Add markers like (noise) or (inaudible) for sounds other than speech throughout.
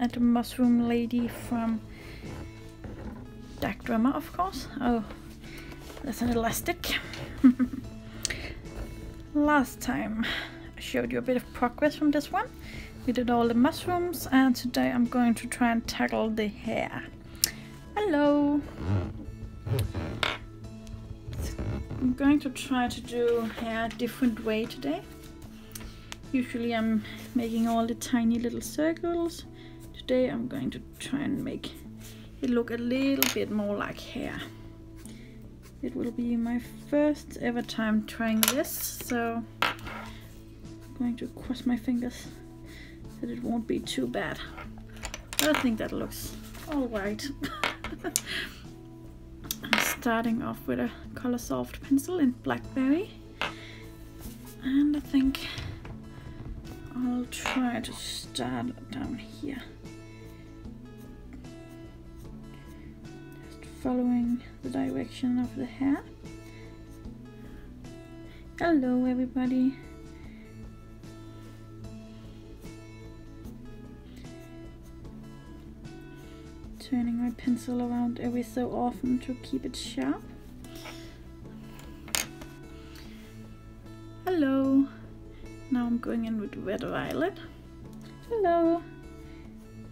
at the mushroom lady from Dagdrömmar, of course. Oh, there's an elastic. (laughs) Last time I showed you a bit of progress from this one. We did all the mushrooms and today I'm going to try and tackle the hair. Hello! I'm going to try to do hair a different way today. Usually I'm making all the tiny little circles. Today I'm going to try and make it look a little bit more like hair. It will be my first ever time trying this, so I'm going to cross my fingers that it won't be too bad. I think that looks alright. (laughs) I'm starting off with a color soft pencil in Blackberry. And I think I'll try to start down here. Following the direction of the hair. Hello everybody. Turning my pencil around every so often to keep it sharp. Hello. Now I'm going in with red violet. Hello.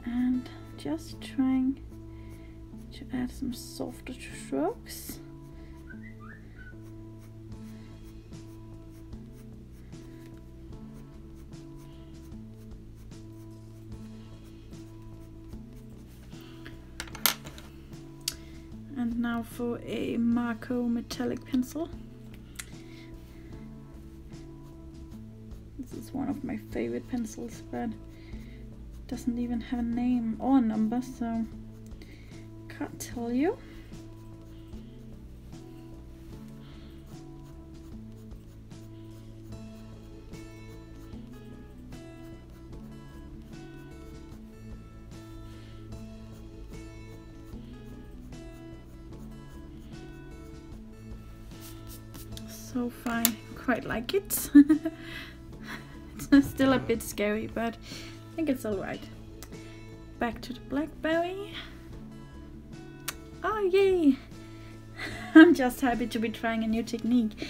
And just trying to add some softer strokes. And now for a Marco metallic pencil. This is one of my favorite pencils, but doesn't even have a name or a number, so can't tell you. So far, quite like it. (laughs) it's still a bit scary, but I think it's alright. Back to the blackberry. Yay! (laughs) I'm just happy to be trying a new technique.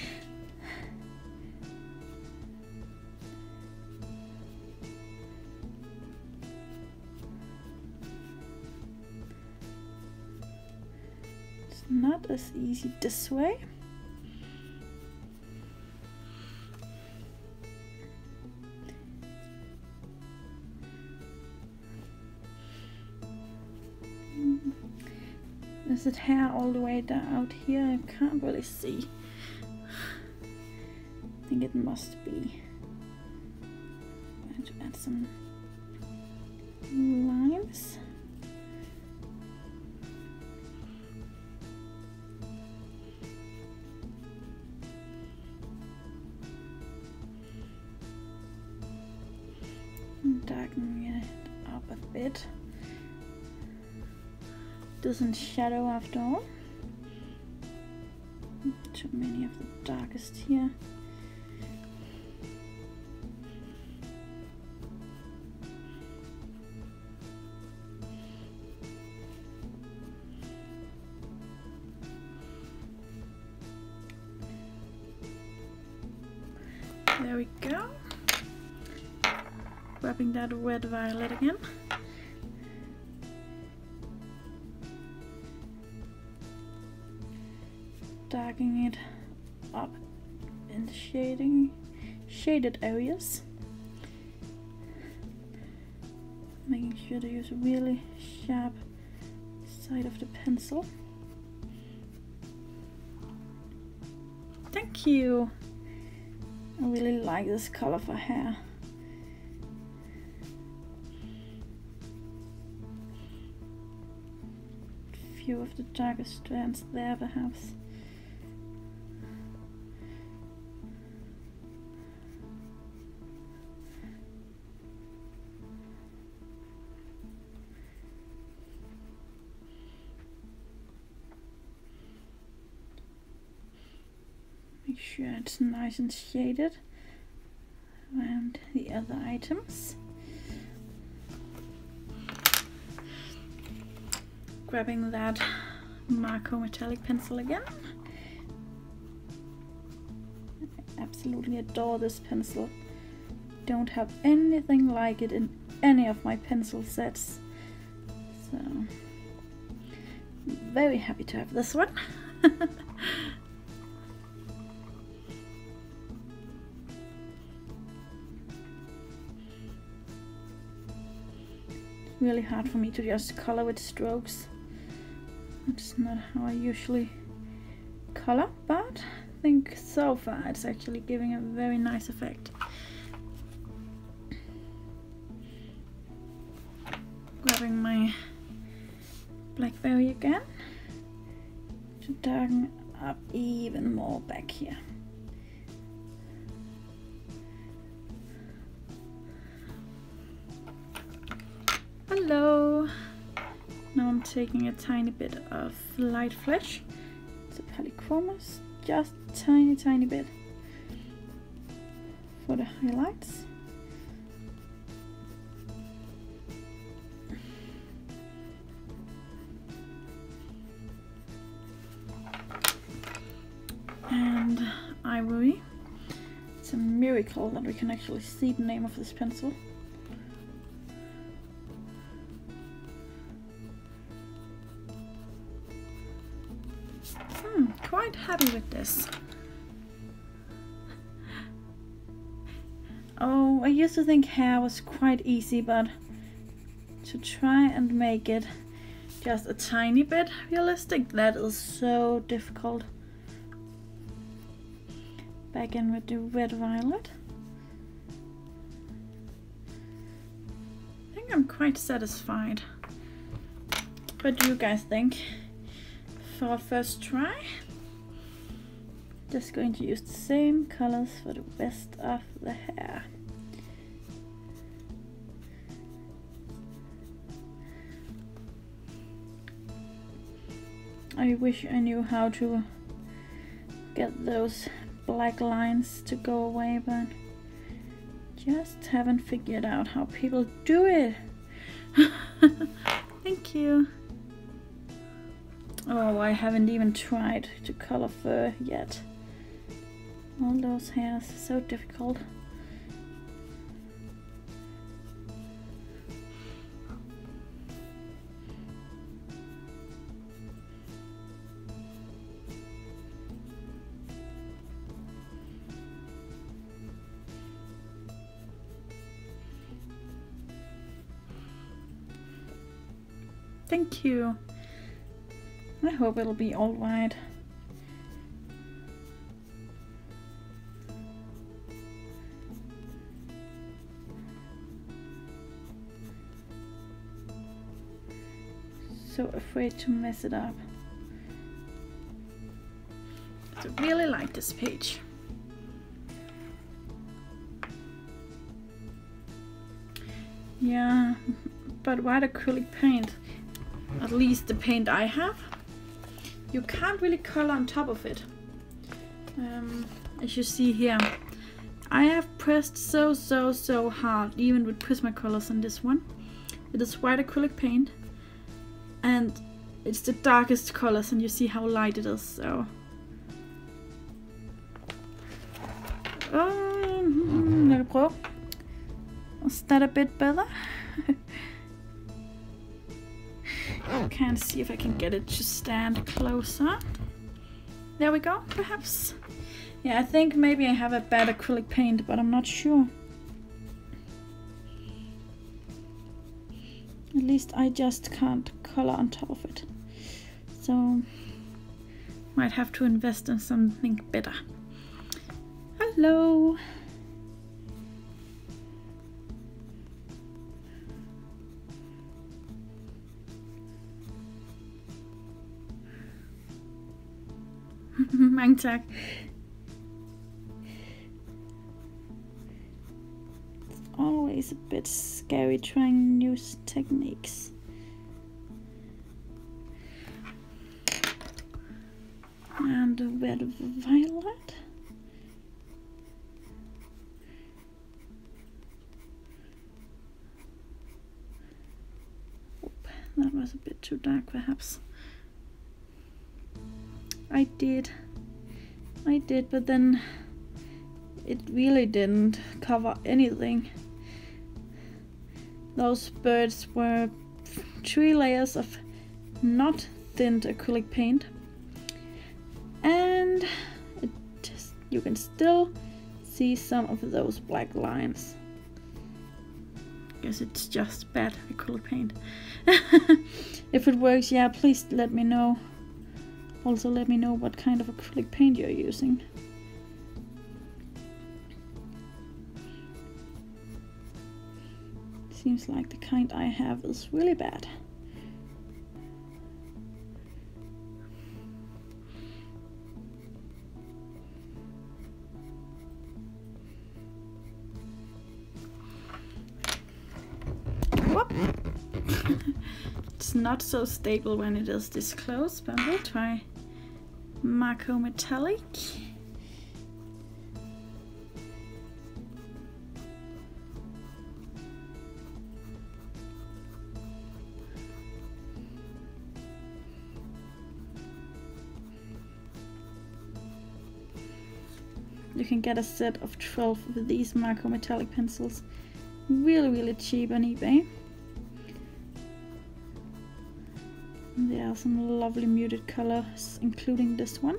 It's not as easy this way. It hair all the way down out here? I can't really see. I think it must be. I'm going to add some doesn't shadow after all. Too many of the darkest here. There we go. Grabbing that red violet again. Shaded areas. Making sure to use a really sharp side of the pencil. Thank you. I really like this color for hair. Few of the darkest strands there perhaps sure it's nice and shaded around the other items. grabbing that Marco metallic pencil again. I absolutely adore this pencil. Don't have anything like it in any of my pencil sets. So, very happy to have this one. (laughs) really hard for me to just color with strokes. It's not how I usually color, but I think so far it's actually giving a very nice effect. Grabbing my blackberry again to darken up even more back here. Taking a tiny bit of light flesh. A polychromos, just tiny tiny bit for the highlights. And ivory. It's a miracle that we can actually see the name of this pencil. This. Oh, I used to think hair was quite easy, but to try and make it just a tiny bit realistic, that is so difficult. Back in with the red violet. I think I'm quite satisfied. What do you guys think? For our first try? Just going to use the same colors for the rest of the hair. I wish I knew how to get those black lines to go away, but just haven't figured out how people do it. (laughs) Thank you. Oh, I haven't even tried to color fur yet. All those hairs, so difficult. Thank you. I hope it'll be all to mess it up. I really like this page. Yeah, but white acrylic paint, at least the paint I have, you can't really color on top of it. Um, as you see here, I have pressed so, so, so hard, even with Prismacolors on this one. It is white acrylic paint, and it's the darkest colors and you see how light it is so. Um, jeg prøve is that a bit better? (laughs) Can't see if I can get it to stand closer. There we go perhaps? Yeah I think maybe I have a bad acrylic paint but I'm not sure. At least I just can't color on top of it. So might have to invest in something better. Hello. (laughs) Mange tak. always a bit scary trying new techniques. And red violet. Oop, that was a bit too dark perhaps. I did. I did, but then it really didn't cover anything. Those birds were three layers of not thinned acrylic paint you can still see some of those black lines. Guess it's just bad acrylic paint. (laughs) if it works, yeah, please let me know. Also let me know what kind of acrylic paint you're using. Seems like the kind I have is really bad. Not so stable when it is this close, but we'll try Marco Metallic. You can get a set of 12 of these Marco Metallic pencils really really cheap on eBay. There are some lovely muted colors, including this one.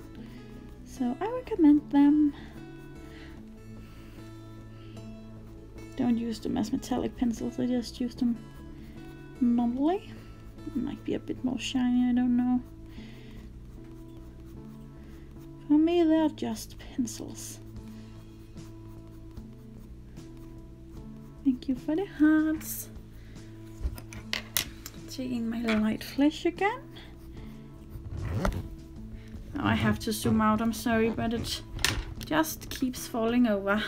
So I recommend them. Don't use them as metallic pencils, I just use them normally. Might be a bit more shiny, I don't know. For me, they're just pencils. Thank you for the hearts taking my light flesh again. Now I have to zoom out, I'm sorry, but it just keeps falling over.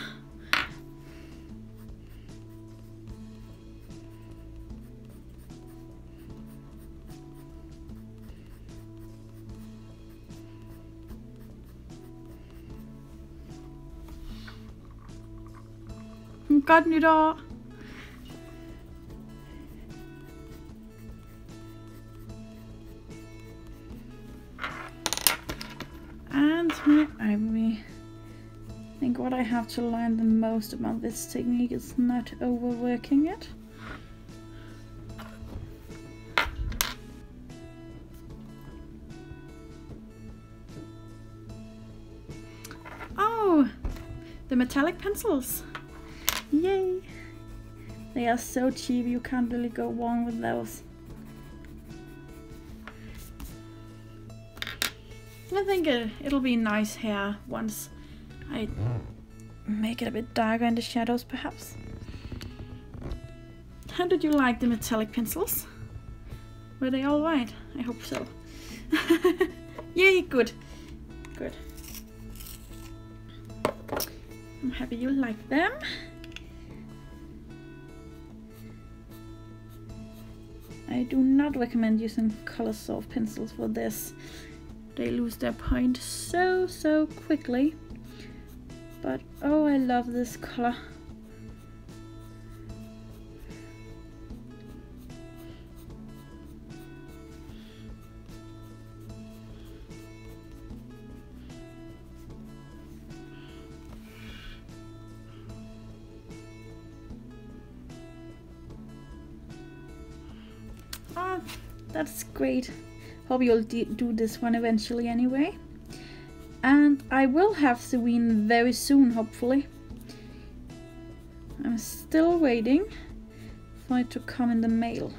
Godt nytår! To learn the most about this technique is not overworking it. Oh, the metallic pencils. Yay! They are so cheap, you can't really go wrong with those. I think it, it'll be nice hair once I make it a bit darker in the shadows perhaps. How did you like the metallic pencils? Were they alright? I hope so. (laughs) Yay, good. Good. I'm happy you like them. I do not recommend using color soft pencils for this. They lose their point so, so quickly. But oh, I love this color. Oh, that's great. Hope you'll do this one eventually anyway. And I will have Sewin very soon, hopefully. I'm still waiting for it to come in the mail.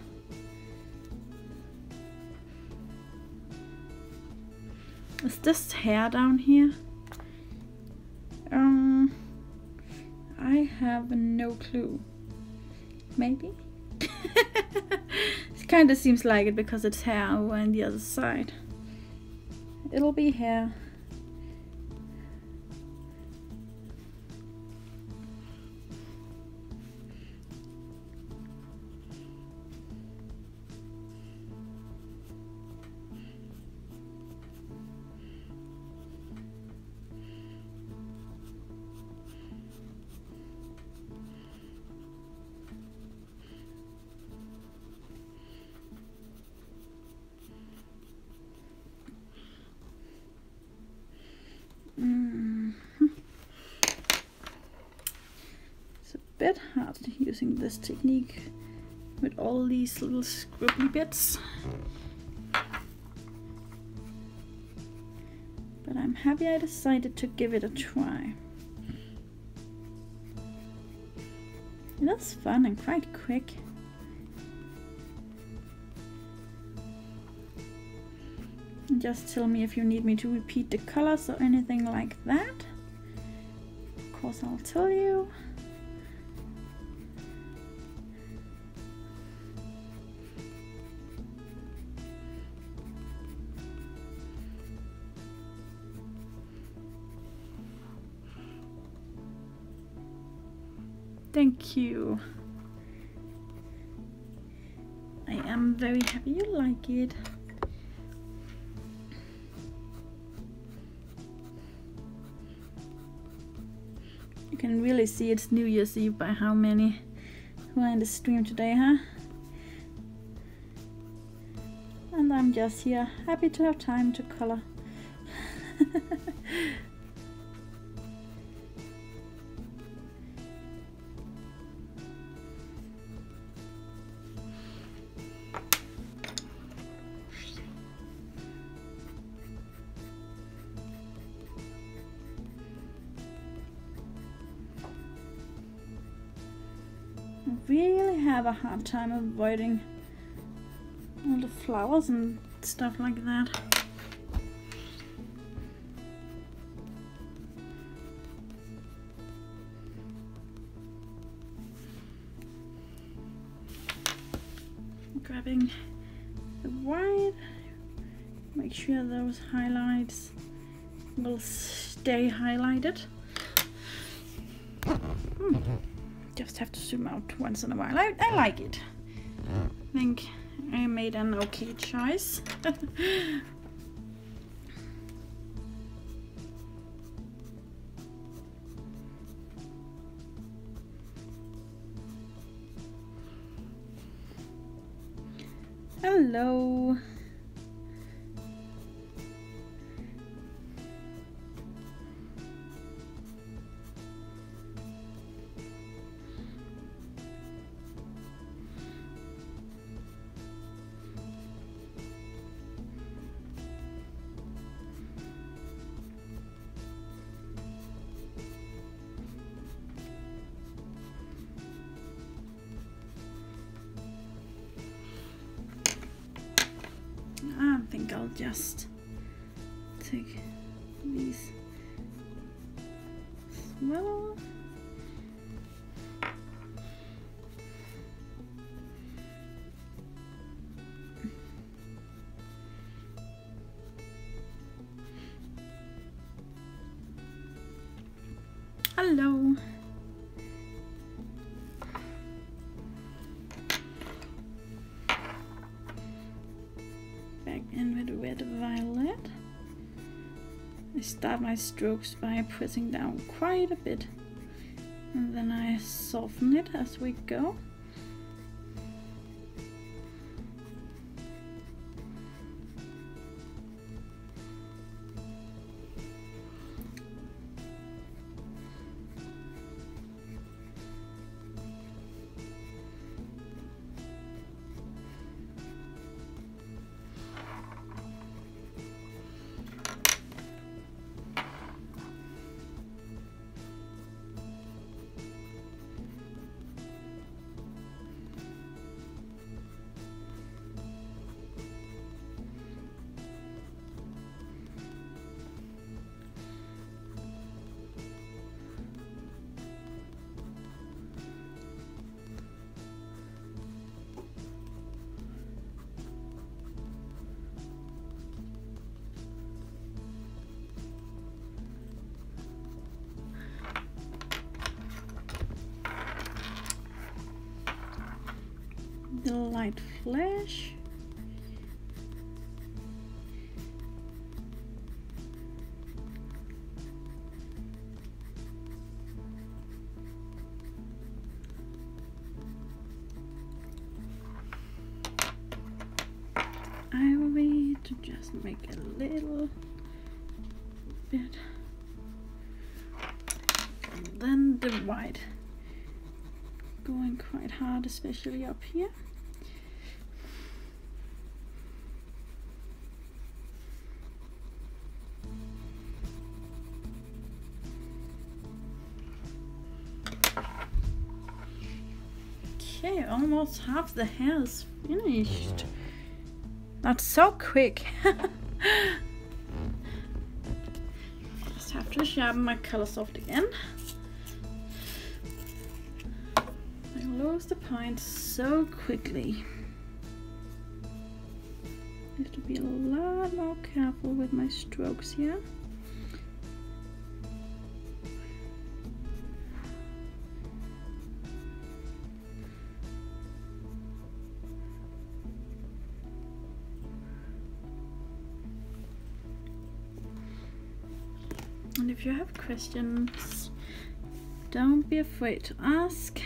Is this hair down here? Um, I have no clue. Maybe? (laughs) it kind of seems like it because it's hair over on the other side. It'll be hair. This technique with all these little scribbly bits. But I'm happy I decided to give it a try. It was fun and quite quick. Just tell me if you need me to repeat the colors or anything like that. Of course I'll tell you. You. I am very happy you like it. You can really see it's New Year's Eve by how many who are in the stream today, huh? And I'm just here, happy to have time to color. (laughs) have a hard time avoiding all the flowers and stuff like that. Grabbing the white, make sure those highlights will stay highlighted. Just have to zoom out once in a while. I, I like it. I think I made an okay choice. (laughs) Hello. Start my strokes by pressing down quite a bit and then I soften it as we go. Light flesh. I will be to just make a little bit. And then the white going quite hard, especially up here. Almost half the is finished. Not so quick. (laughs) Just have to sharpen my Coloursoft again. I lose the point so quickly. Have to be a lot more careful with my strokes here. Questions, don't be afraid to ask.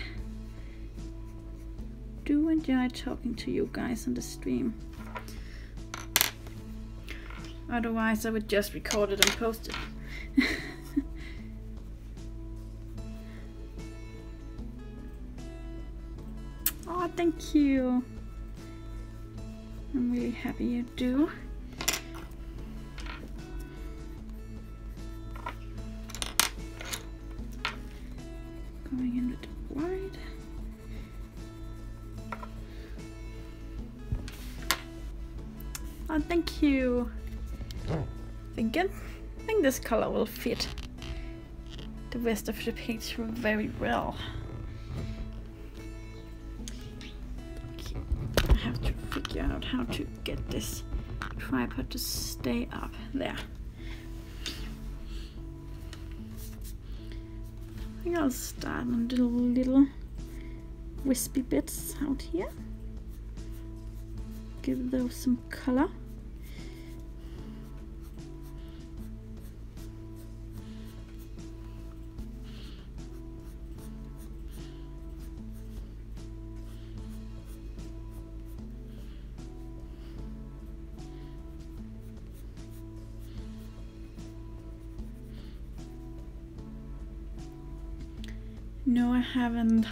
Do enjoy talking to you guys on the stream. Otherwise, I would just record it and post it. (laughs) oh, thank you. I'm really happy you do. You. Thinking. I think this color will fit the rest of the page very well. Okay. I have to figure out how to get this tripod to stay up there. I think I'll start on the little wispy bits out here. Give those some color. Haven't.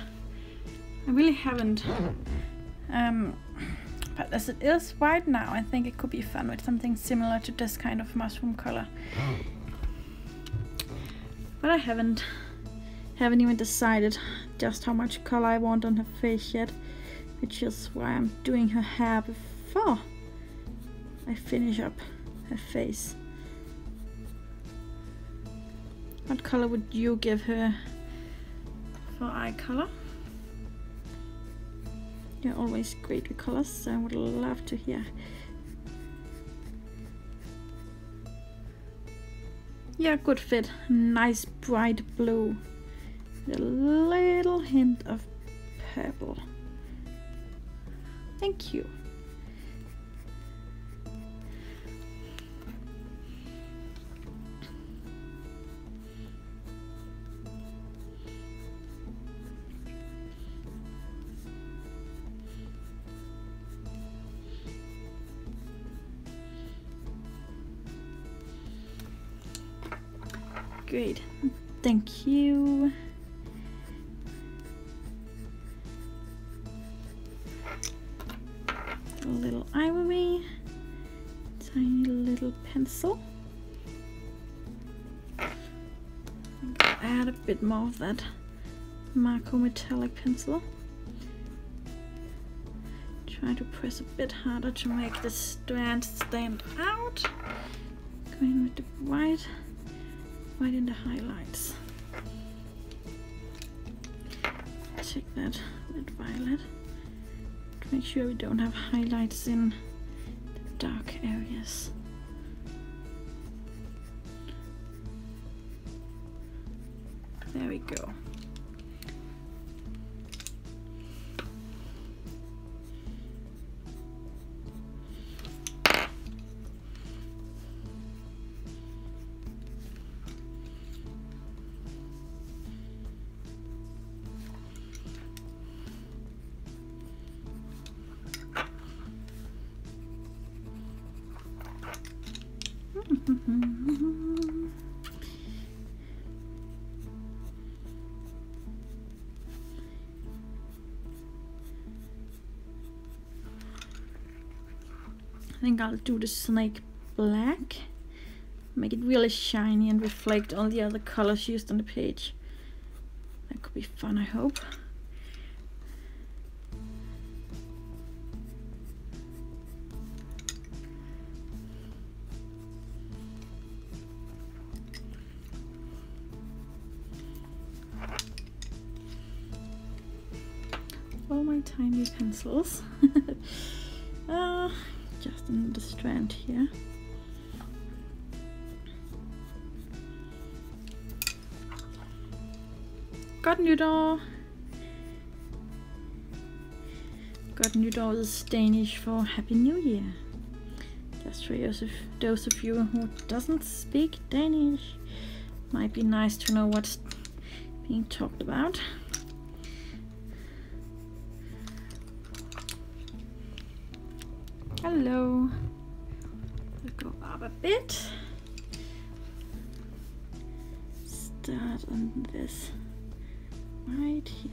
I really haven't. Um, but as it is white now, I think it could be fun with something similar to this kind of mushroom color. But I haven't haven't even decided just how much color I want on her face yet, which is why I'm doing her hair before I finish up her face. What color would you give her for eye color? You're always great with colors, so I would love to hear. Yeah, good fit. Nice bright blue. A little hint of purple. Thank you. Great. Thank you. A little ivory. Tiny little pencil. Add a bit more of that Marco metallic pencil. Try to press a bit harder to make the strand stand out. Going with the white right in the highlights. Take that with violet to make sure we don't have highlights in the dark areas. There we go. Think I'll do the snake black. Make it really shiny and reflect all the other colors used on the page. That could be fun, I hope. Godt nytår! Godt nytår is Danish for Happy New Year. Just for those of, you who doesn't speak Danish, might be nice to know what's being talked about. Hello. We'll go up a bit. Start on this right here.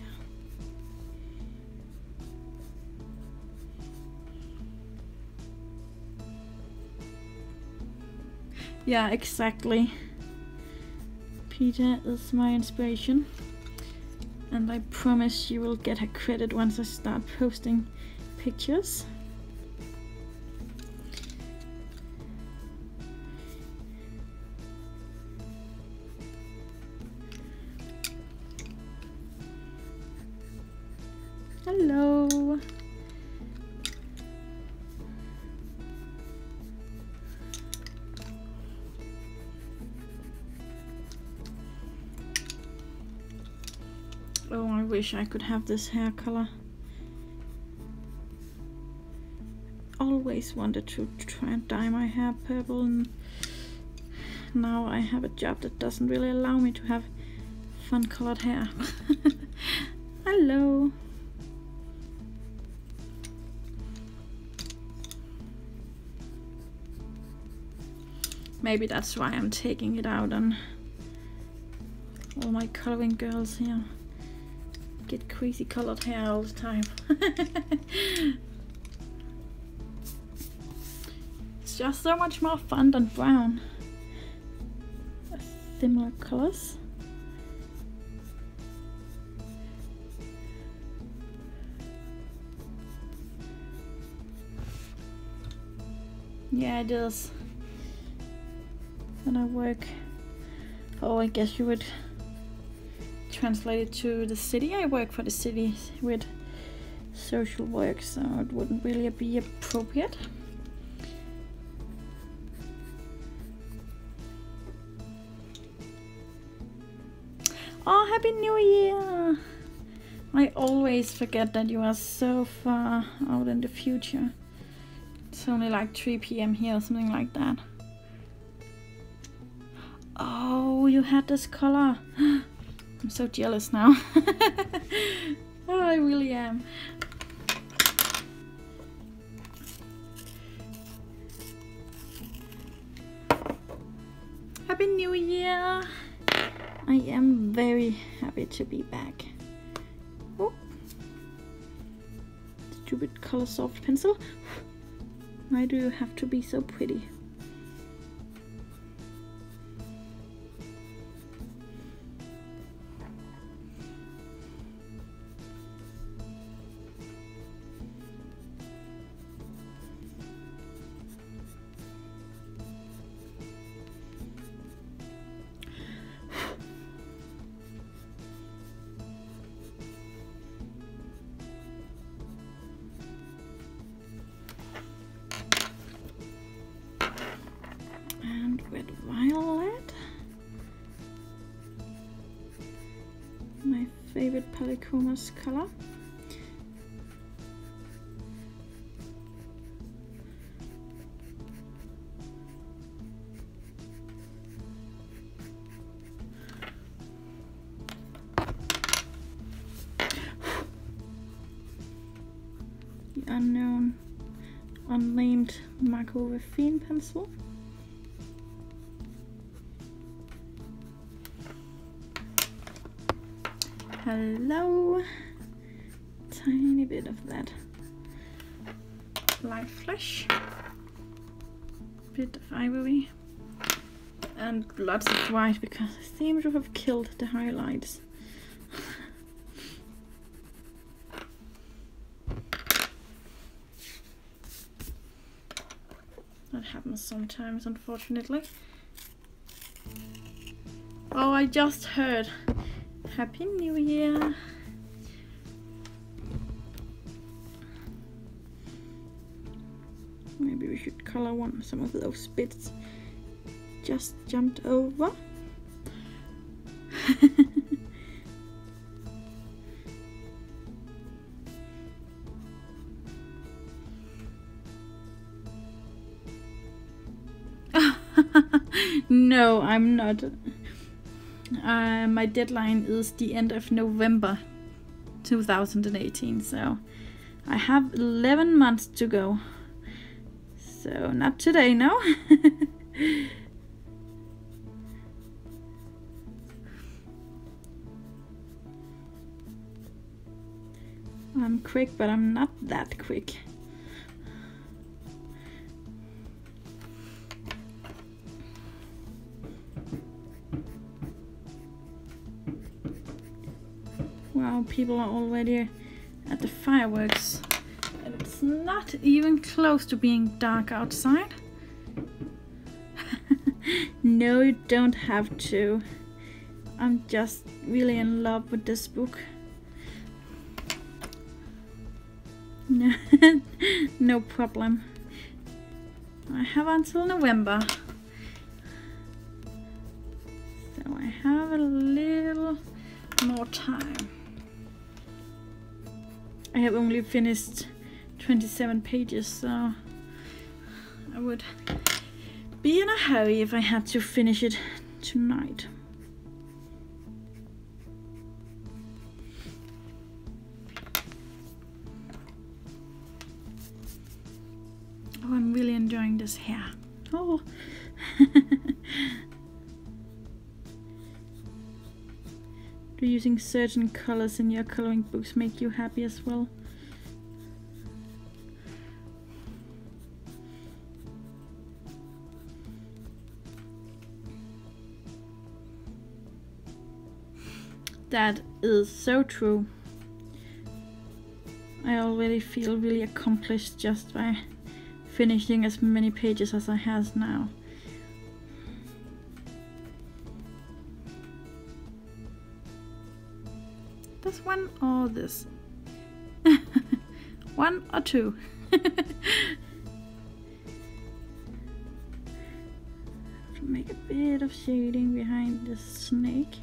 Yeah, exactly. Peter is my inspiration. And I promise you will get her credit once I start posting pictures. Wish I could have this hair color. Always wanted to try and dye my hair purple and now I have a job that doesn't really allow me to have fun colored hair. (laughs) Hello. Maybe that's why I'm taking it out on all my coloring girls here. Get crazy colored hair all the time. (laughs) it's just so much more fun than brown. Similar colors. Yeah, it is. When I work, oh, I guess you would translate it to the city. I work for the city with social work, so it wouldn't really be appropriate. Oh, Happy New Year! I always forget that you are so far out in the future. It's only like 3 p.m. here or something like that. Oh, you had this color. (gasps) I'm so jealous now. (laughs) oh, I really am. Happy New Year! I am very happy to be back. Oh. Stupid color soft pencil. (sighs) Why do you have to be so pretty? Favorite Polychromos color. the unknown unnamed Marco Raffine pencil. Hello. Tiny bit of that light flesh. bit of ivory and lots of white because I seem to have killed the highlights. that happens sometimes, unfortunately. Oh, I just heard. Happy New Year! Maybe we should color one some of those bits just jumped over. (laughs) no, I'm not. Uh, my deadline is the end of November 2018, so I have 11 months to go. So, not today, no? (laughs) I'm quick, but I'm not that quick. Wow, people are already at the fireworks. And it's not even close to being dark outside. (laughs) no, you don't have to. I'm just really in love with this book. No, (laughs) no problem. I have until November. So I have a little more time. I have only finished 27 pages, so I would be in a hurry if I had to finish it tonight. Oh, I'm really enjoying this hair. Oh. (laughs) Do using certain colors in your coloring books make you happy as well? That is so true. I already feel really accomplished just by finishing as many pages as I has now. Or this? (laughs) one or two? (laughs) make a bit of shading behind the snake.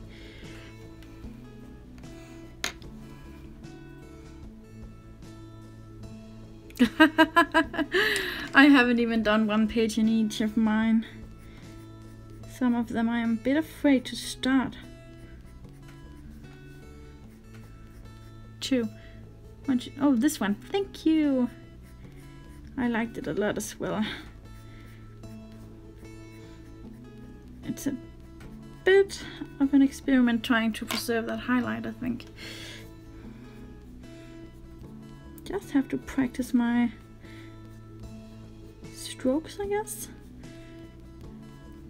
(laughs) I haven't even done one page in each of mine. Some of them I am a bit afraid to start. Two. Oh, this one. Thank you. I liked it a lot as well. It's a bit of an experiment trying to preserve that highlight, I think just have to practice my strokes, I guess.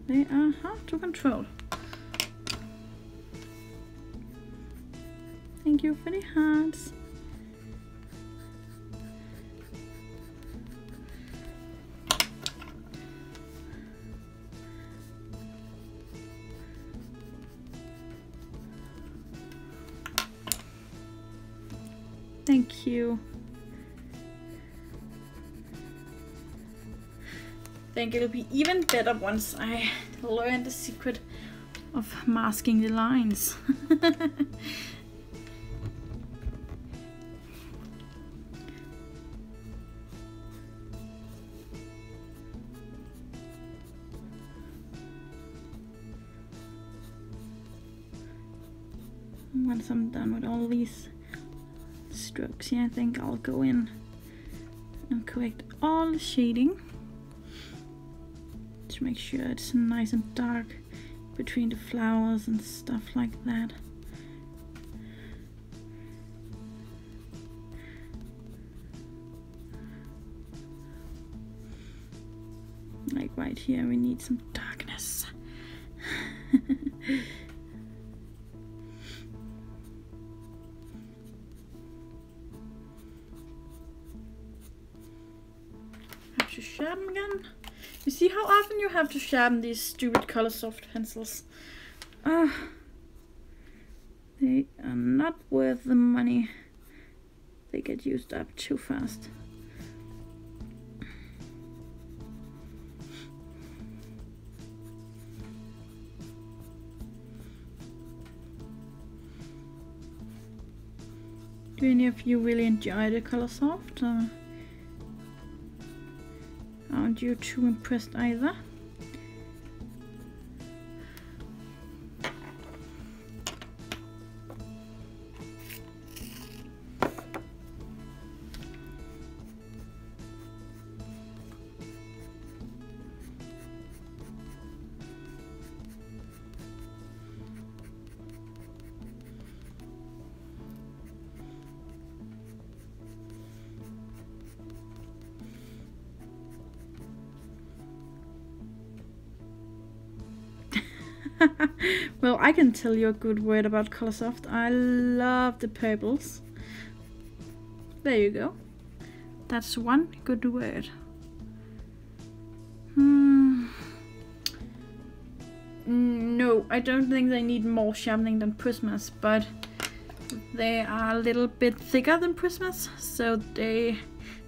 They are hard to control. Thank you for the hearts. Thank you. think it'll be even better once I learn the secret of masking the lines. (laughs) think I'll go in and correct all the shading to make sure it's nice and dark between the flowers and stuff like that. Like right here, we need some sharpen these stupid Coloursoft pencils? Ah, they are not worth the money. They get used up too fast. Do any of you really enjoy the Coloursoft? Or aren't you too impressed either? (laughs) well, I can tell you a good word about Coloursoft. I love the purples. There you go. That's one good word. Hmm. No, I don't think they need more sharpening than Prismas, but they are a little bit thicker than Prismas, so they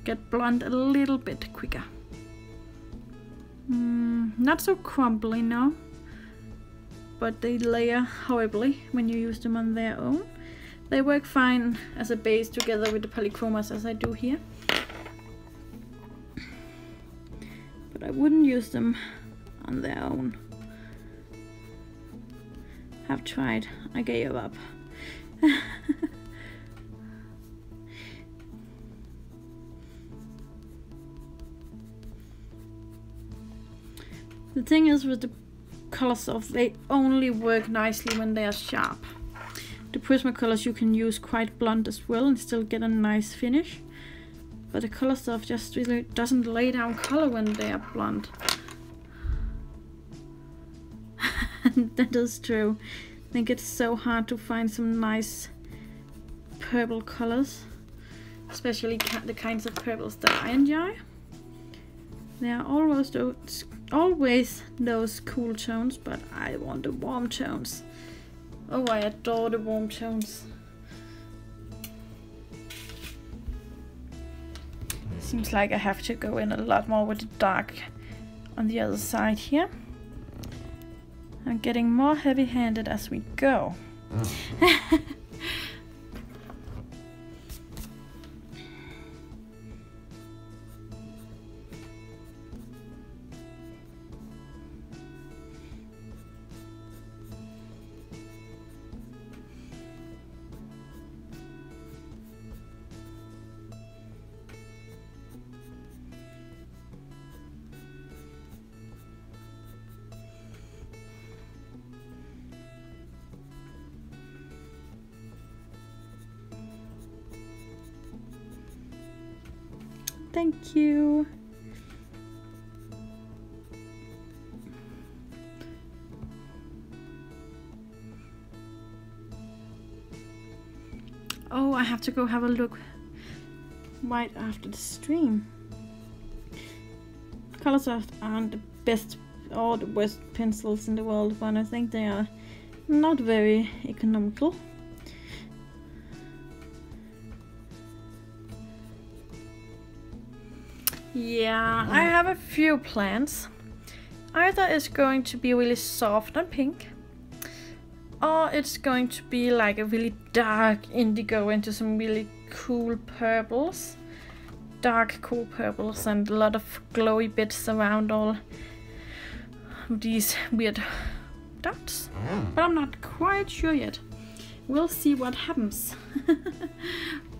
get blunt a little bit quicker. Mm, not so crumbly now but they layer horribly when you use them on their own. They work fine as a base together with the Polychromos as I do here. But I wouldn't use them on their own. I've tried, I gave up. (laughs) the thing is with the Coloursoft, they only work nicely when they are sharp. The Prismacolors you can use quite blunt as well and still get a nice finish. But the Coloursoft just really doesn't lay down color when they are blunt. (laughs) that is true. I think it's so hard to find some nice purple colors. Especially the kinds of purples that I enjoy. They are almost always those cool tones, but I want the warm tones. Oh, I adore the warm tones. Seems like I have to go in a lot more with the dark on the other side here. I'm getting more heavy-handed as we go. Mm. (laughs) Thank you. Oh, I have to go have a look right after the stream. Coloursoft aren't the best or the worst pencils in the world, but I think they are not very economical. Yeah, I mm. have a few plans. Either it's going to be really soft and pink, or it's going to be like a really dark indigo into some really cool purples. Dark cool purples and a lot of glowy bits around all these weird dots. Mm. But I'm not quite sure yet. We'll see what happens. (laughs)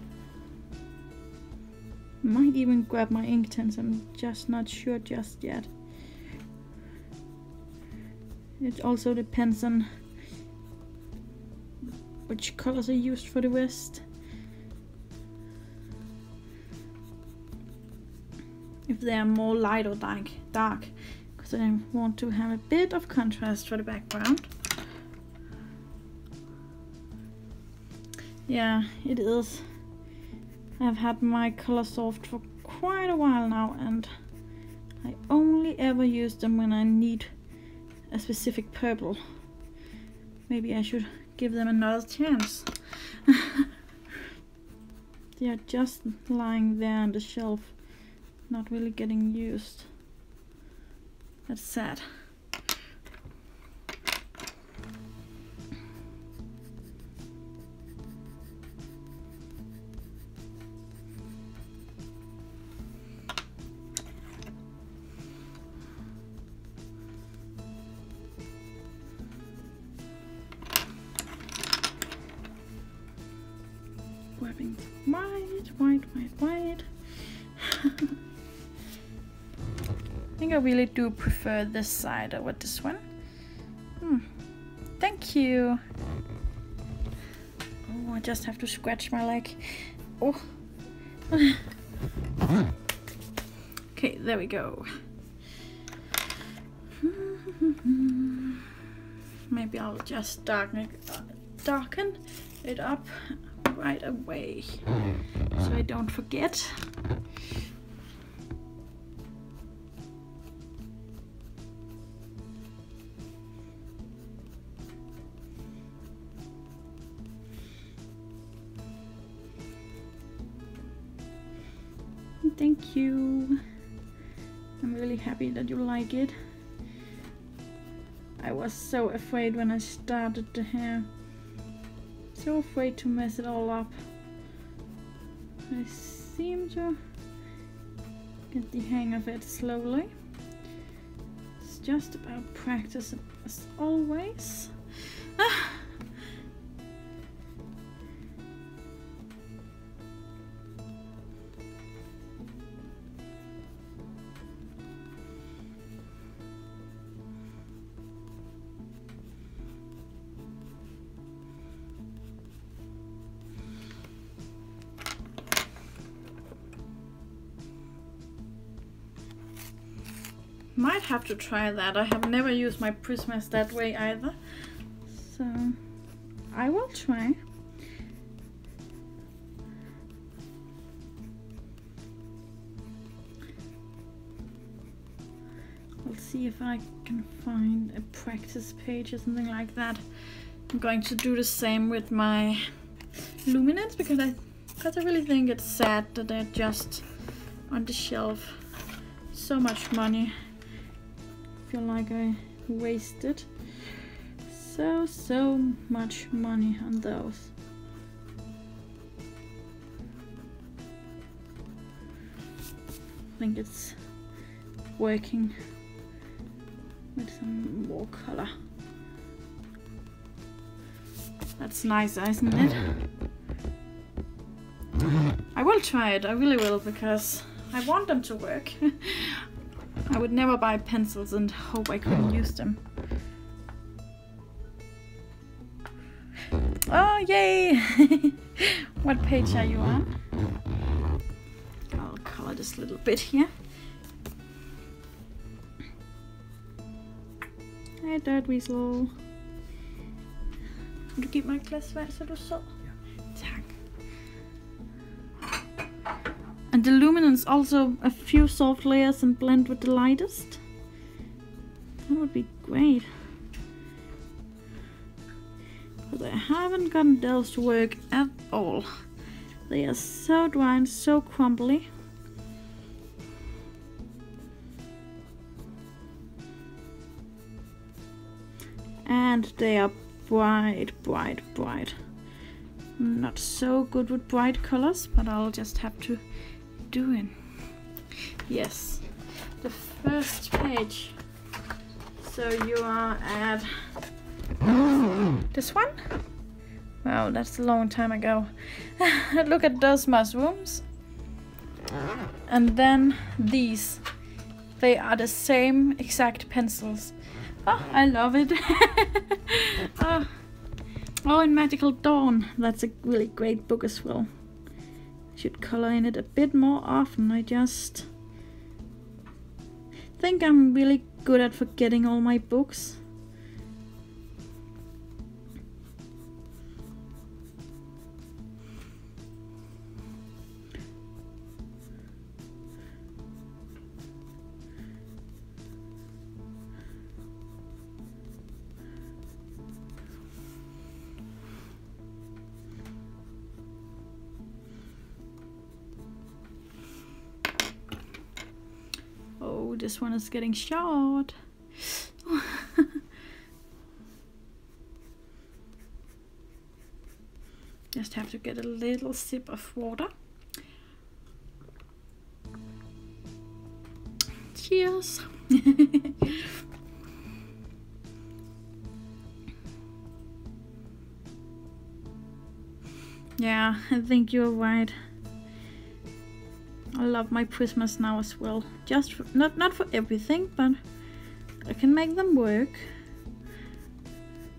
Might even grab my ink Inktense, I'm just not sure just yet. It also depends on which colors are used for the rest. If they are more light or dark, dark. Because because I want to have a bit of contrast for the background. Yeah, it is. I've had my Coloursoft for quite a while now and I only ever use them when I need a specific purple. Maybe I should give them another chance. (laughs) they are just lying there on the shelf, not really getting used. That's sad. Think I really do prefer this side over this one. Hmm. Thank you. Oh, I just have to scratch my leg. Oh. (laughs) okay, there we go. (laughs) Maybe I'll just darken it, darken it up right away so I don't forget. It. I was so afraid when I started the hair. So afraid to mess it all up. I seem to get the hang of it slowly. It's just about practice as always. Have to try that. I have never used my Prismas that way either. So I will try. I'll see if I can find a practice page or something like that. I'm going to do the same with my luminance because I because I really think it's sad that they're just on the shelf. So much money feel like I wasted so so much money on those. I think it's working with some more color. That's nice isn't it? (laughs) I will try it I really will because I want them to work (laughs) I would never buy pencils and hope I couldn't use them. Oh, yay! (laughs) what page are you on? I'll color this little bit here. Hey, Dirt Weasel. Vil du give mig et glas vand, And the luminance also a few soft layers and blend with the lightest. That would be great. But I haven't gotten those to work at all. They are so dry and so crumbly. And they are bright, bright, bright. Not so good with bright colors, but I'll just have to doing? Yes, the first page. So you are at (gasps) this one? Wow, that's a long time ago. (laughs) Look at those mushrooms. And then these. They are the same exact pencils. Oh, I love it. (laughs) oh. oh, and Magical Dawn. That's a really great book as well should color in it a bit more often. I just think I'm really good at forgetting all my books. This one is getting short. (laughs) Just have to get a little sip of water. Cheers. (laughs) yeah, I think you're right. I love my Prismas now as well. Just for, not not for everything, but I can make them work.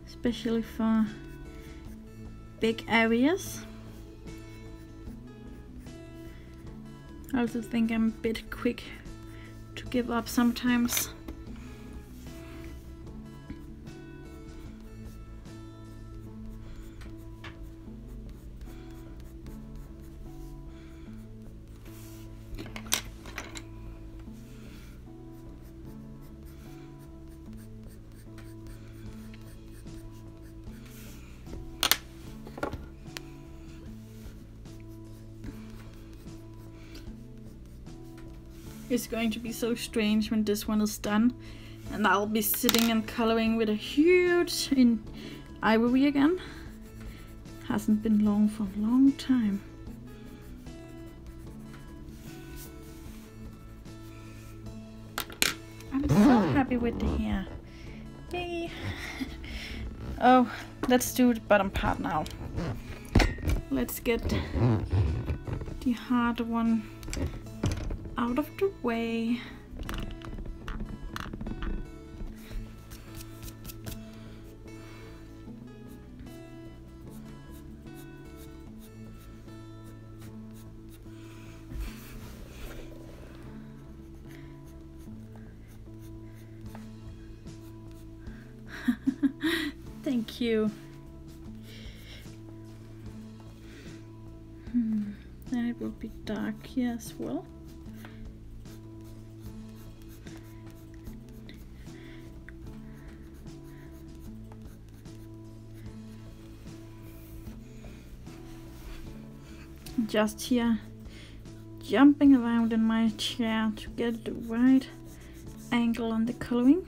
Especially for big areas. I also think I'm a bit quick to give up sometimes. Going to be so strange when this one is done. And I'll be sitting and coloring with a huge in ivory again. Hasn't been long for a long time. I'm so happy with the hair. Yay! (laughs) Oh, let's do the bottom part now. Let's get the hard one out of the way. Just here jumping around in my chair to get the right angle on the coloring.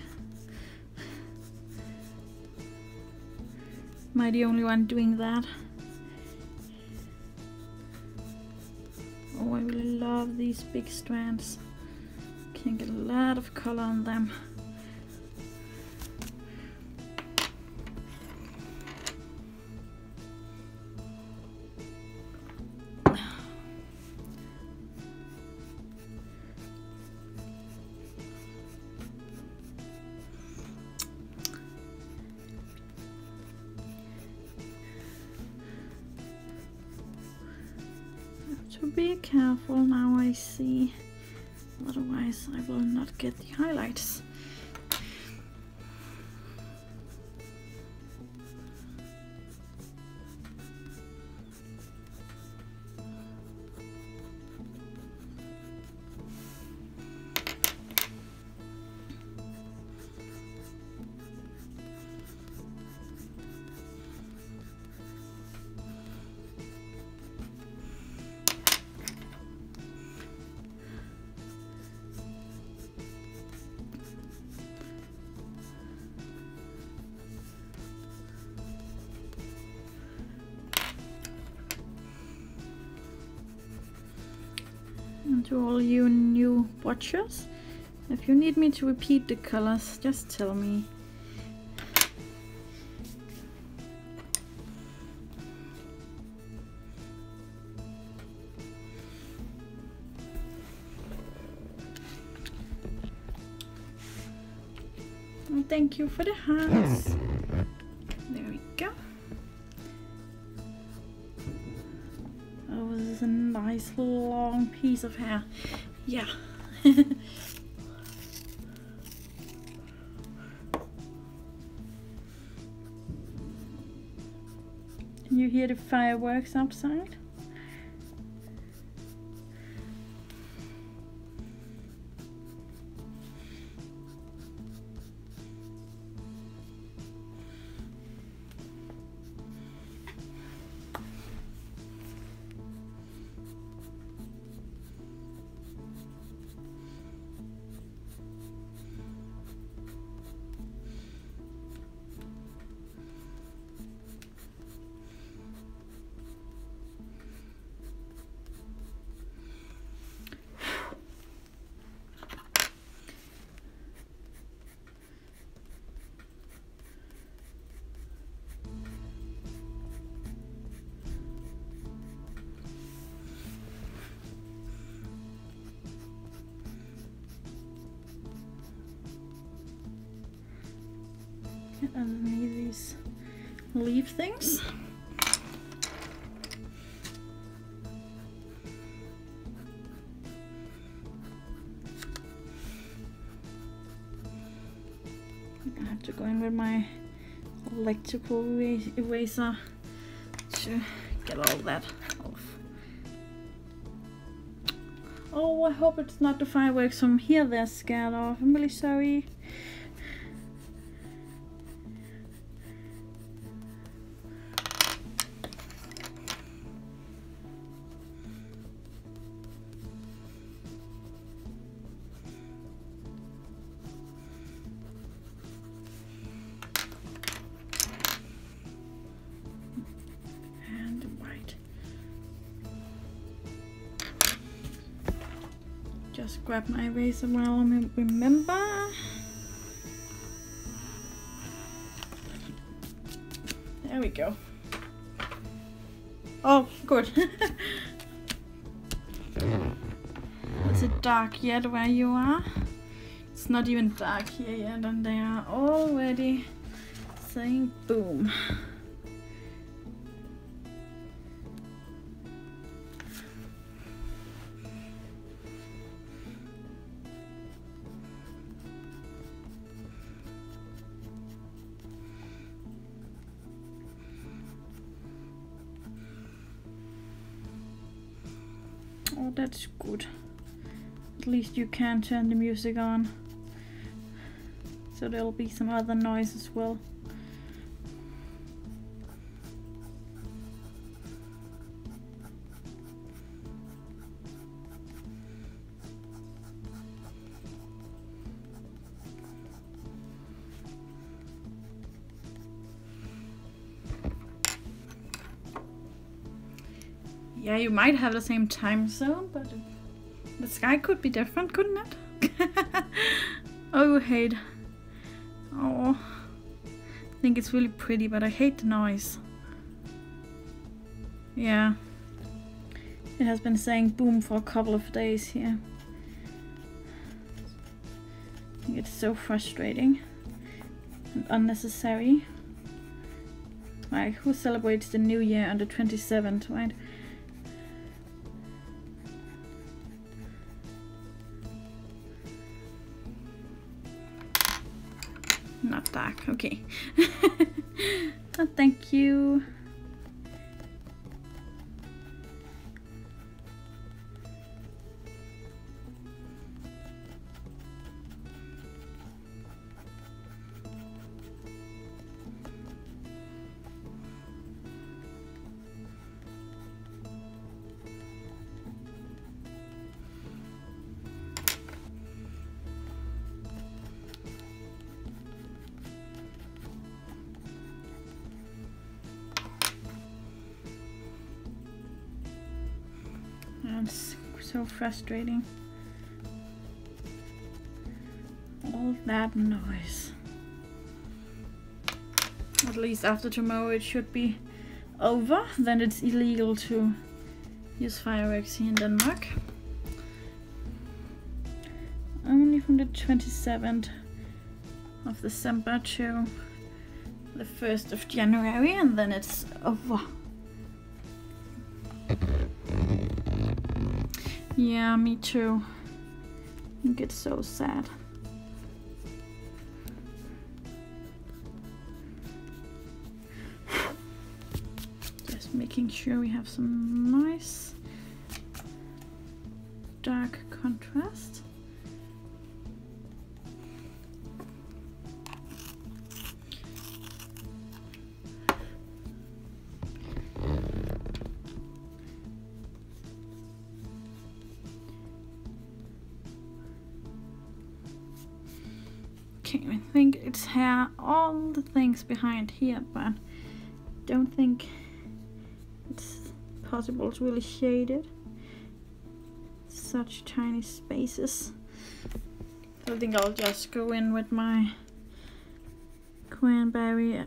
Am I the only one doing that? Oh, I really love these big strands. Can get a lot of color on them. Be careful now I see. Otherwise I will not get the highlights new watchers, if you need me to repeat the colors, just tell me. And thank you for the hearts. There we go. Oh, this is a nice long piece of hair. Yeah. Fireworks outside? And these leaf things. I have to go in with my electrical eraser to get all that off. Oh, I hope it's not the fireworks from here they're scared of. I'm really sorry. Grab my eraser while I remember. There we go. Oh, good. (laughs) Is it dark yet where you are? It's not even dark here yet and they are already saying boom. Least you can turn the music on. So there'll be some other noise as well. Yeah, you might have the same time zone, but the sky could be different, couldn't it? (laughs) oh, hate. Oh, I think it's really pretty, but I hate the noise. Yeah. It has been saying boom for a couple of days here. It's so frustrating and unnecessary. Like, who celebrates the new year on the 27th, right? Okay. (laughs) oh, thank you. Frustrating. All that noise. At least after tomorrow it should be over. Then it's illegal to use fireworks here in Denmark. Only from the 27th of December to the 1st of January and then it's over. Yeah, me too. I get so sad. (sighs) Just making sure we have some nice dark contrast. Things behind here, but don't think it's possible to really shade it. Such tiny spaces. I think I'll just go in with my cranberry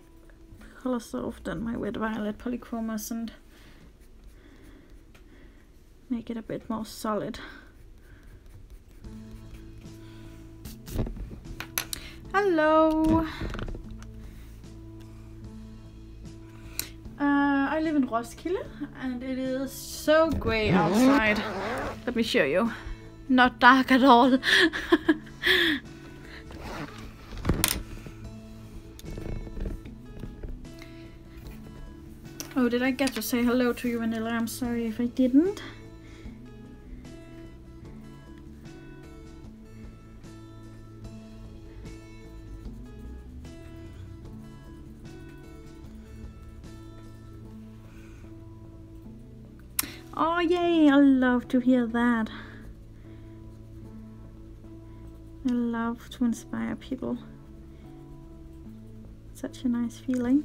Coloursoft and my red violet polychromos and make it a bit more solid. Hello. Live in Roskilde and it is so grey outside. Let me show you. Not dark at all. (laughs) oh, did I get to say hello to you, Vanilla? I'm sorry if I didn't. I love to hear that. I love to inspire people. Such a nice feeling.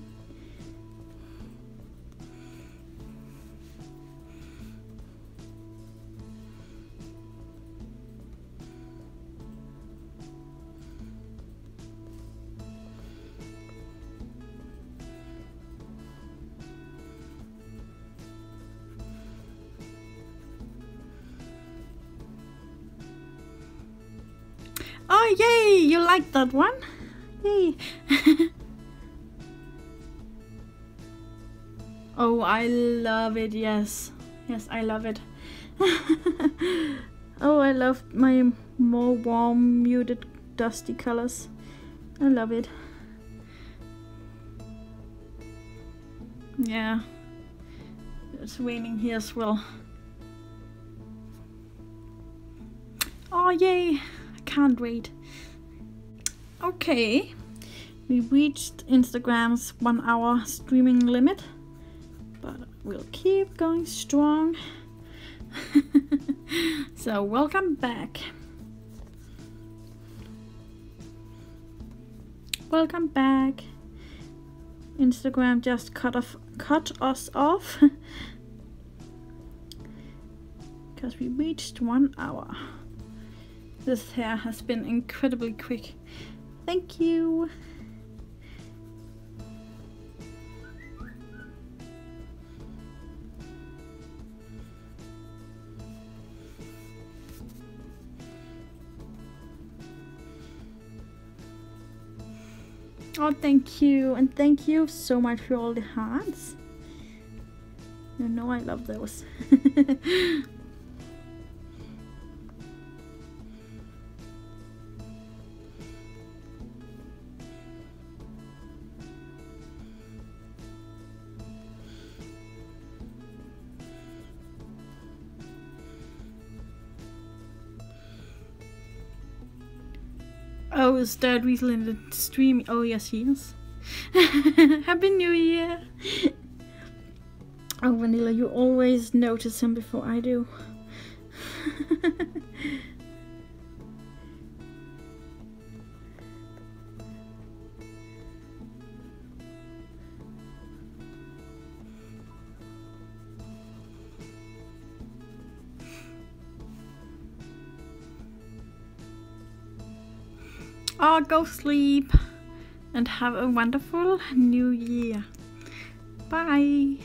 Like that one? (laughs) Oh, I love it, yes. Yes, I love it. (laughs) oh, I love my more warm, muted, dusty colors. I love it. Yeah. It's raining here as well. Oh, yay! I can't wait. Okay, we reached Instagram's one hour streaming limit, but we'll keep going strong. (laughs) so, welcome back. Welcome back. Instagram just cut off cut us off (laughs) because we reached one hour. This hair has been incredibly quick. Thank you. Oh, thank you. And thank you so much for all the hearts. You know I love those. (laughs) Is Dad Weasel in the stream? Oh, yes, he is. (laughs) Happy New Year! oh, Vanilla, you always notice him before I do. (laughs) Go sleep and have a wonderful new year. Bye.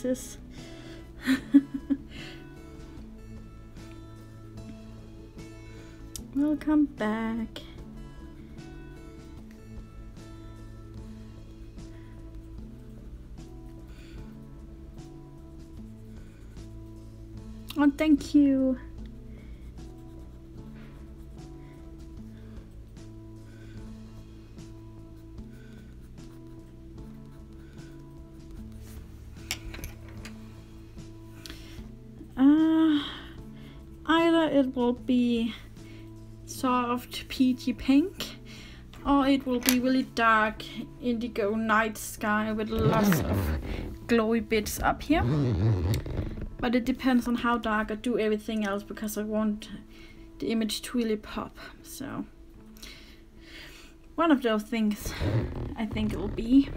Jesus. (laughs) Welcome back. Oh, thank you. It will be soft peachy pink or it will be really dark indigo night sky with lots of glowy bits up here. But it depends on how dark I do everything else because I want the image to really pop so. One of those things I think it will be.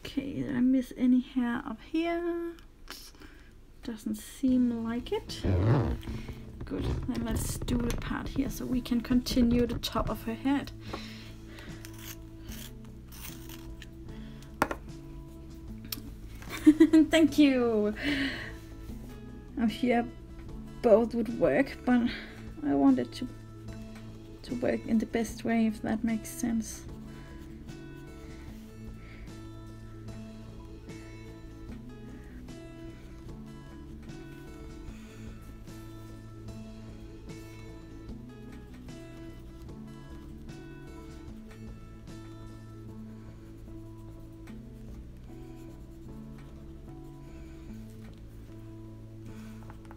Okay did I miss any hair up here doesn't seem like it good then let's do the part here so we can continue the top of her head (laughs) Thank you. I'm sure both would work, but I wanted to to work in the best way, if that makes sense.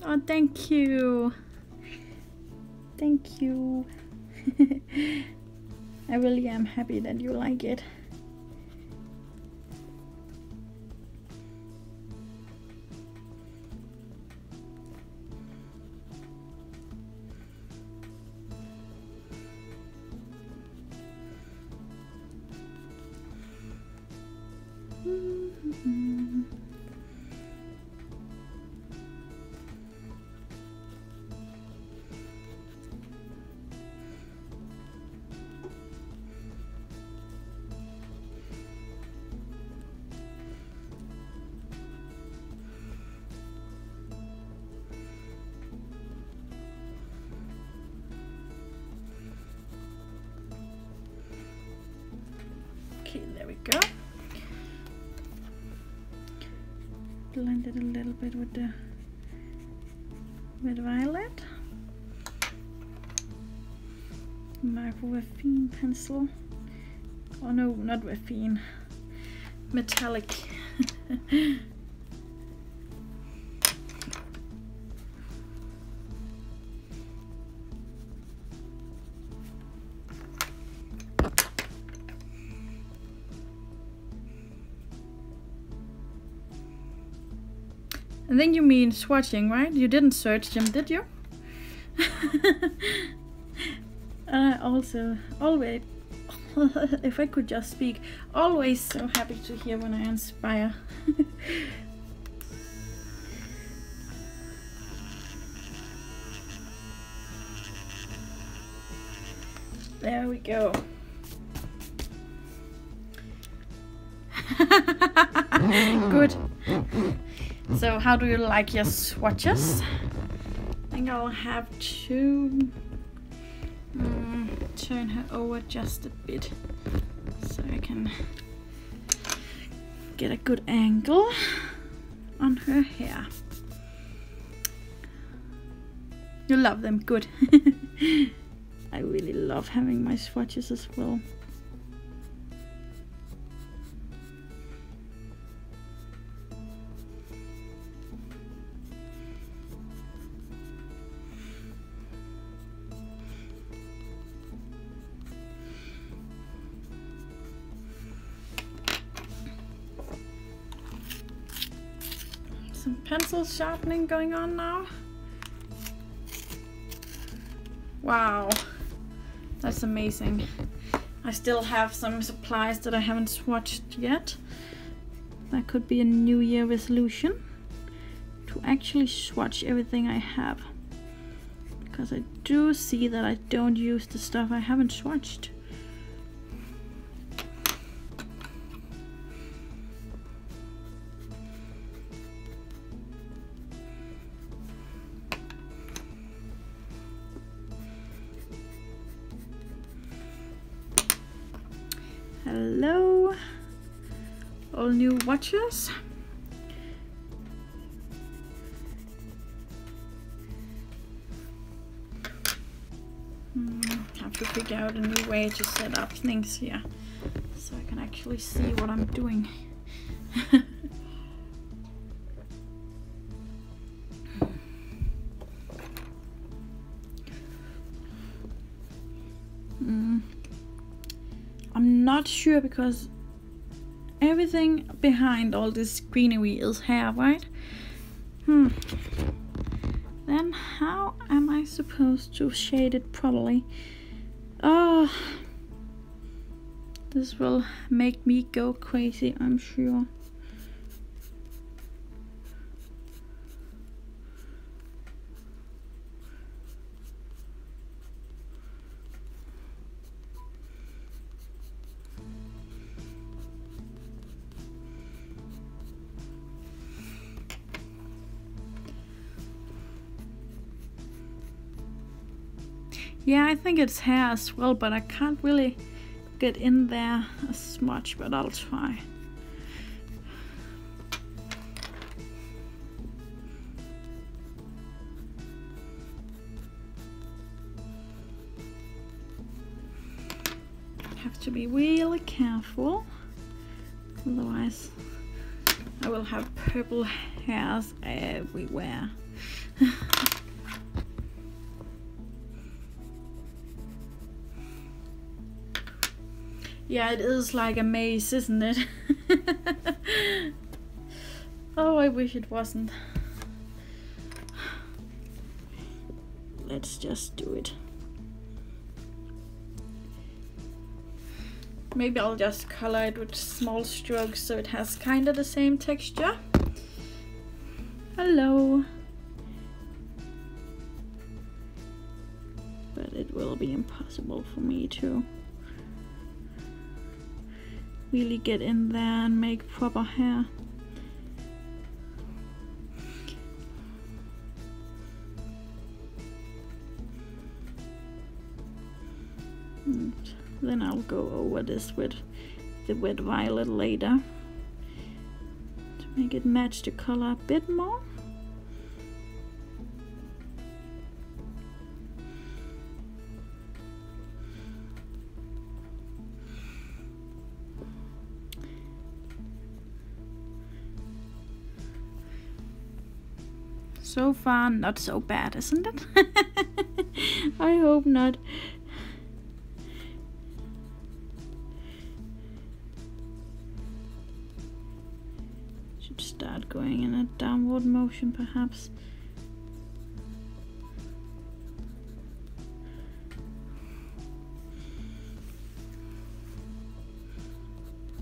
Oh, thank you. Thank you. (laughs) I really am happy that you like it. Okay, pencil. Oh no, not Raffine. Metallic. (laughs) I think you mean swatching, right? You didn't search them, did you? (laughs) uh, also, always, (laughs) if I could just speak, always so happy to hear when I inspire. (laughs) there we go. (laughs) Good. So how do you like your swatches? I think I'll have mm, turn her over just a bit so I can get a good angle on her hair. You love them, good. (laughs) I really love having my swatches as well. Pencil sharpening going on now. Wow, that's amazing. I still have some supplies that I haven't swatched yet. That could be a new year resolution to actually swatch everything I have. Because I do see that I don't use the stuff I haven't swatched. New. Hmm, have to figure out a new way to set up things here so I can actually see what I'm doing. (laughs) Mm. I'm not sure because everything behind all this greenery is hair, right? Hmm. Then how am I supposed to shade it properly? Oh, this will make me go crazy, I'm sure. Yeah, I think it's hair as well, but I can't really get in there as much, but I'll try. Have to be really careful, otherwise I will have purple hairs everywhere. (laughs) Yeah, it is like a maze, isn't it? (laughs) oh, I wish it wasn't. Let's just do it. Maybe I'll just color it with small strokes so it has kind of the same texture. Hello. But it will be impossible for me to really get in there and make proper hair. Then I'll go over this with the wet violet later to make it match the color a bit more. So far, not so bad, isn't it? (laughs) I hope not. Should start going in a downward motion, perhaps.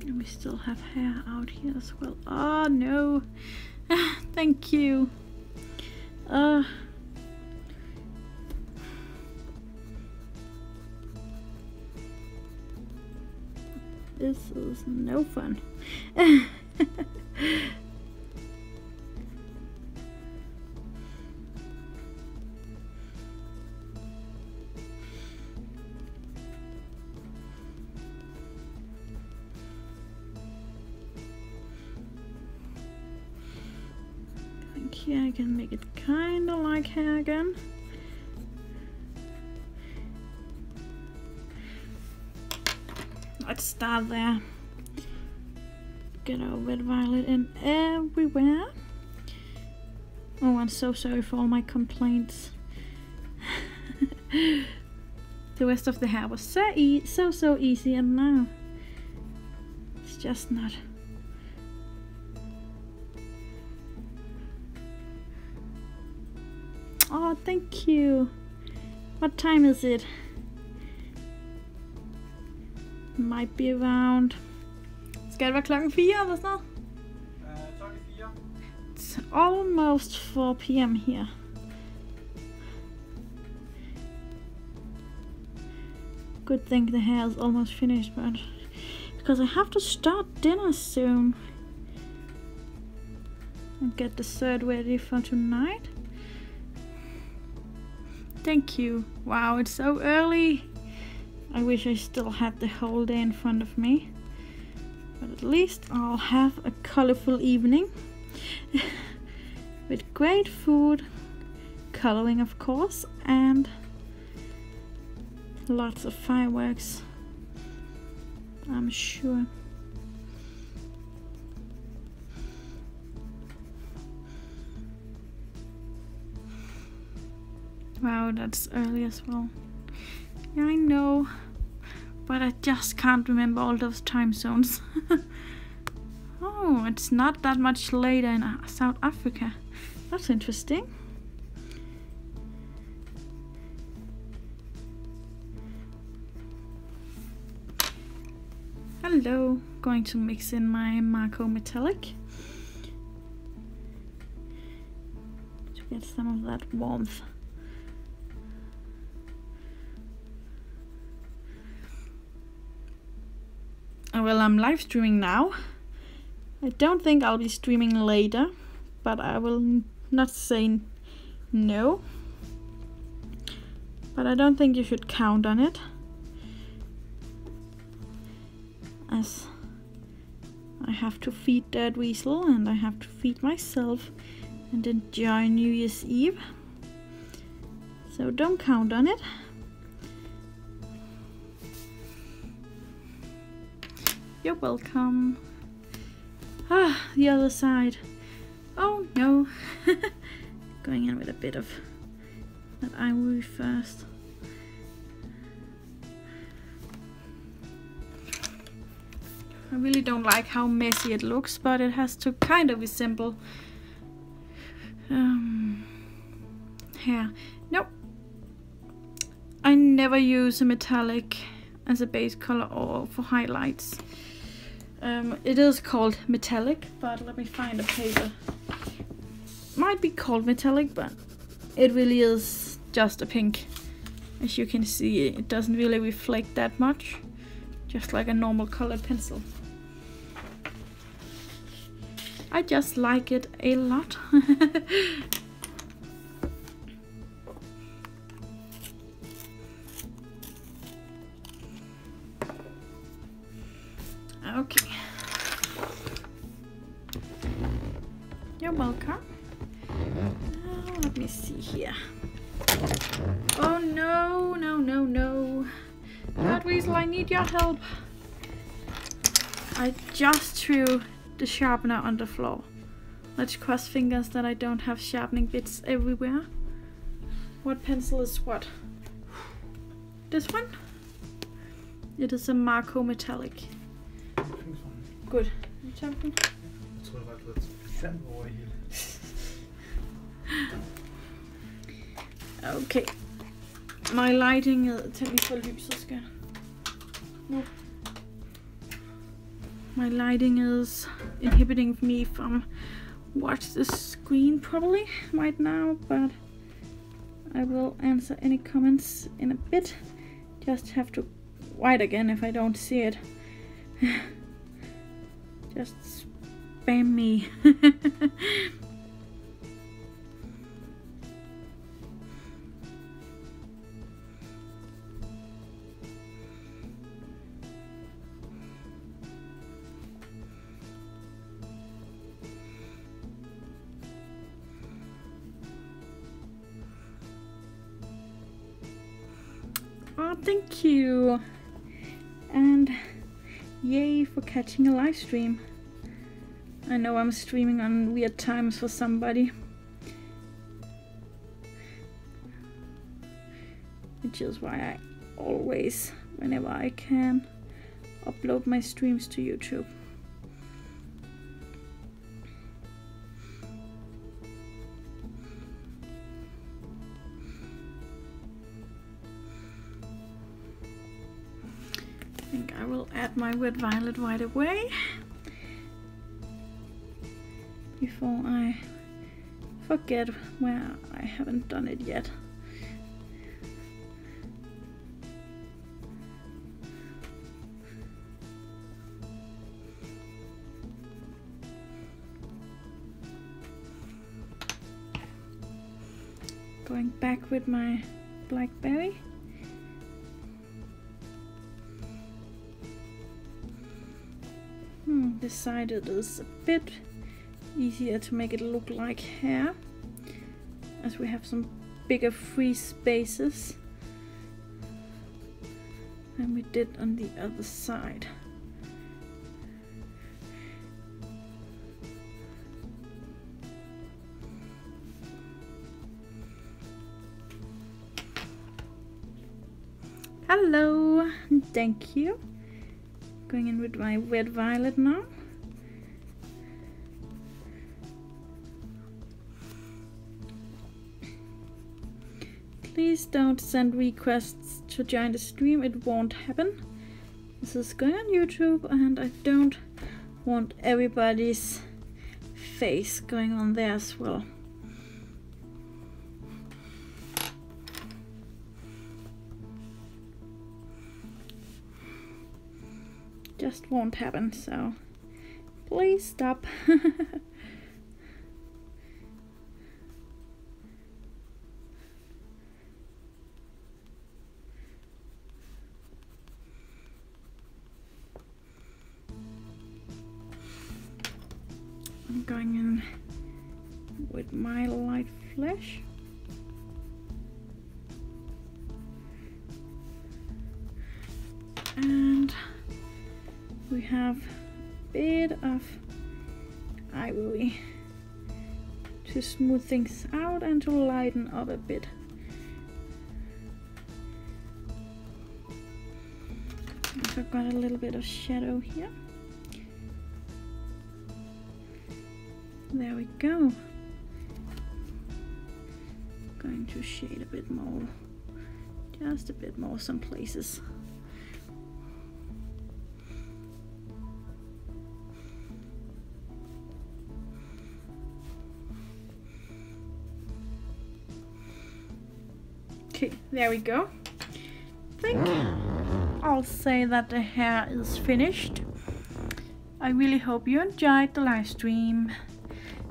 And we still have hair out here as well. Oh no! (laughs) Thank you. Uh. This is no fun. (laughs) again. Let's start there. Get our red violet in everywhere. Oh, I'm so sorry for all my complaints. (laughs) the rest of the hair was so, e so, so easy and now it's just not. Thank you. What time is it? Might be around... Skal det være klokken 4 eller sådan noget? Uh, It's almost 4 p.m. here. Good thing the hair is almost finished, but because I have to start dinner soon and get the dessert ready for tonight. Thank you. Wow, it's so early. I wish I still had the whole day in front of me. But at least I'll have a colorful evening (laughs) with great food, coloring of course, and lots of fireworks. I'm sure. Wow, that's early as well. Yeah, I know. But I just can't remember all those time zones. (laughs) oh, it's not that much later in uh, South Africa. That's interesting. Hello, going to mix in my Marco Metallic to get some of that warmth. Uh, well, I'm live streaming now. I don't think I'll be streaming later, but I will not say no. But I don't think you should count on it. As I have to feed that weasel and I have to feed myself and enjoy New Year's Eve. So don't count on it. You're welcome. Ah, the other side. Oh no. (laughs) Going in with a bit of that ivory first. I really don't like how messy it looks, but it has to kind of resemble um, hair. Nope. I never use a metallic as a base color or for highlights. Um, it is called metallic, but let me find a paper. Might be called metallic, but it really is just a pink. As you can see, it doesn't really reflect that much. Just like a normal colored pencil. I just like it a lot. (laughs) Okay. You're welcome. Let me see here. Oh no, no, no, no. God Weasel, I need your help. I just threw the sharpener on the floor. Let's cross fingers that I don't have sharpening bits everywhere. What pencil is what? This one? It is a Marco Metallic. Good. You jumping? Jeg tror ret lidt sand over det hele. Okay. My lighting is... Tænd lige for lyset, skal no. My lighting is inhibiting me from watch the screen probably right now, but I will answer any comments in a bit. Just have to wait again if I don't see it. (laughs) Just spam me. (laughs) Oh, thank you. And yay for catching a live stream. I know I'm streaming on weird times for somebody. Which is why I always, whenever I can, upload my streams to YouTube. Add my wet violet right away before I forget where I haven't done it yet. Going back with my blackberry. On this side it is a bit easier to make it look like hair as we have some bigger free spaces than we did on the other side. Hello, thank you. Going in with my red violet now. Please don't send requests to join the stream, it won't happen. This is going on YouTube and I don't want everybody's face going on there as well. Just won't happen, so please stop. (laughs) smooth things out and to lighten up a bit. I've got a little bit of shadow here. There we go. Going to shade a bit more, just a bit more some places. There we go. I think I'll say that the hair is finished. I really hope you enjoyed the live stream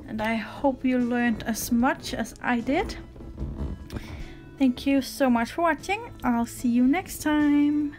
and I hope you learned as much as I did. Thank you so much for watching. I'll see you next time.